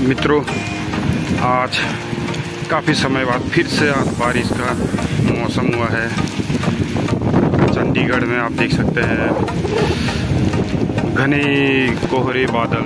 मित्रों, आज काफ़ी समय बाद फिर से आज बारिश का मौसम हुआ है। चंडीगढ़ में आप देख सकते हैं, घने कोहरे बादल।